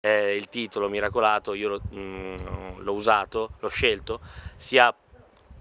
Eh, il titolo Miracolato io mm, l'ho usato, l'ho scelto, sia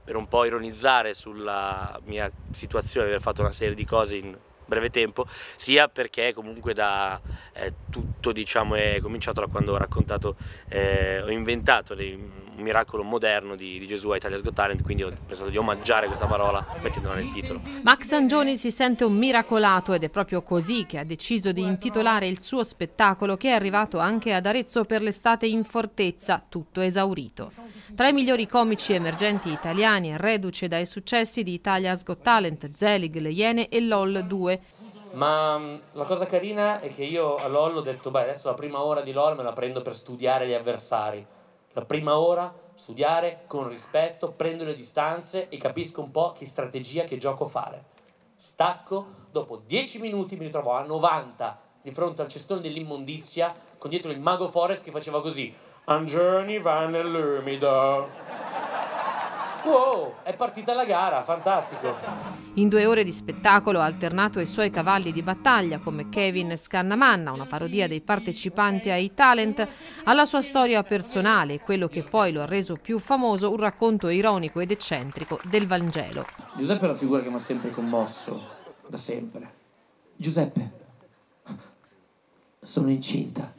per un po' ironizzare sulla mia situazione aver fatto una serie di cose in breve tempo, sia perché comunque da eh, tutto diciamo, è cominciato da quando ho raccontato, eh, ho inventato dei, un miracolo moderno di, di, Gesù a Italia's Got Talent, quindi ho pensato di omaggiare questa parola mettendola nel titolo. Max Angioni si sente un miracolato ed è proprio così che ha deciso di intitolare il suo spettacolo che è arrivato anche ad Arezzo per l'estate in fortezza, tutto esaurito. Tra i migliori comici emergenti italiani, reduce dai successi di Italia's Got Talent, Zelig, Le Iene e LOL 2, ma mm, la cosa carina è che io a LOL ho detto, beh, adesso la prima ora di LOL me la prendo per studiare gli avversari. La prima ora, studiare con rispetto, prendo le distanze e capisco un po' che strategia, che gioco fare. Stacco, dopo 10 minuti mi ritrovo a 90 di fronte al cestone dell'immondizia con dietro il mago Forest che faceva così. Angioni va nell'umido. Wow, è partita la gara, fantastico. In due ore di spettacolo ha alternato i suoi cavalli di battaglia come Kevin Scannamanna, una parodia dei partecipanti ai talent, alla sua storia personale e quello che poi lo ha reso più famoso, un racconto ironico ed eccentrico del Vangelo. Giuseppe è una figura che mi ha sempre commosso, da sempre. Giuseppe, sono incinta.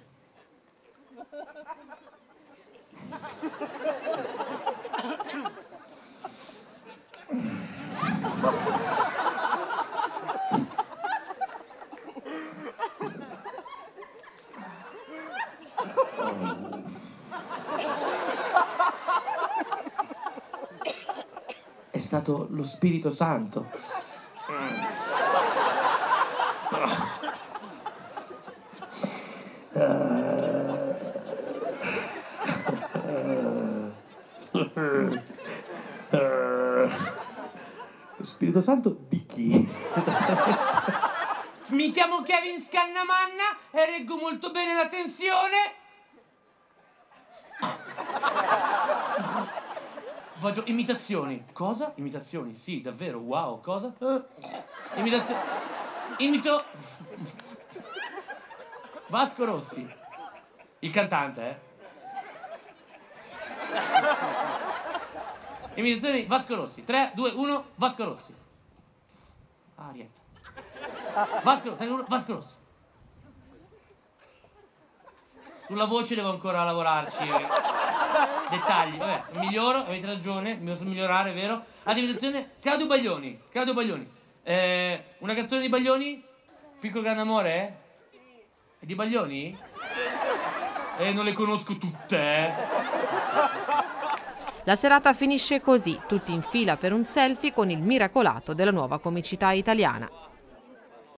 È stato lo Spirito Santo. Lo Spirito Santo di chi? Mi chiamo Kevin Scannamanna e reggo molto bene la tensione. Faccio imitazioni. Cosa? Imitazioni, sì, davvero, wow, cosa? Eh. Imitazioni. Imito. Vasco Rossi. Il cantante, eh? Imitazioni Vasco Rossi. 3, 2, 1, Vasco Rossi. Arietta. Vasco, 3, 2, 1, Vasco Rossi. Sulla voce devo ancora lavorarci. Dettagli, vabbè, miglioro, avete ragione, mi posso migliorare, vero? La diventazione Claudio Baglioni, Claudio Baglioni. Eh, una canzone di Baglioni? Piccolo grande amore? Eh? È di Baglioni? Eh, non le conosco tutte, eh. La serata finisce così, tutti in fila per un selfie con il miracolato della nuova comicità italiana.